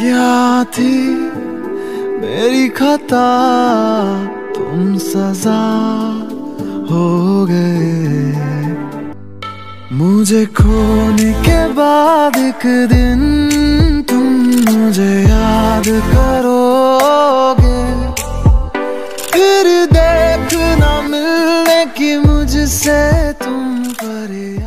क्या थी मेरी खता? तुम सजा हो गए। मुझे खोने के बाद एक दिन तुम मुझे याद करोगे। फिर देखना मिलने की मुझसे तुम पर।